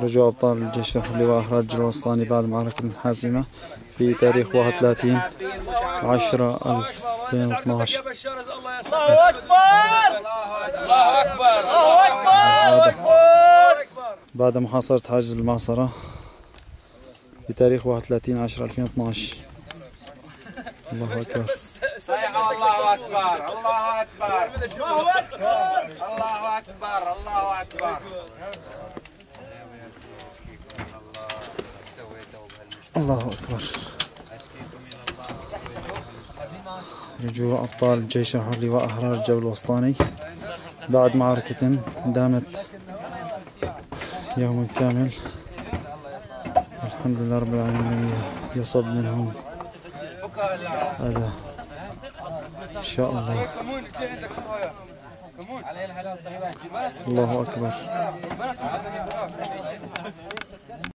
رجوع أبطال الجيش اللواء أحرار الوسطاني بعد معركة حاسمة في تاريخ 31 10 2012 الله أكبر الله أكبر الله أكبر بعد محاصرة حاجز المعصرة في تاريخ 31 10 2012 الله أكبر. الله أكبر. الله أكبر. الله أكبر. الله أكبر. الله أكبر. رجوع أبطال الجيش الحر لواء أحرار الجو الوسطاني بعد معركة دامت يوم كامل. الحمد لله رب العالمين يصب منهم. هذا إن شاء الله. الله أكبر.